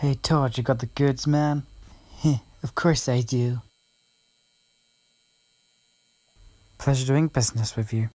Hey Todd, you got the goods, man? Heh, of course I do. Pleasure doing business with you.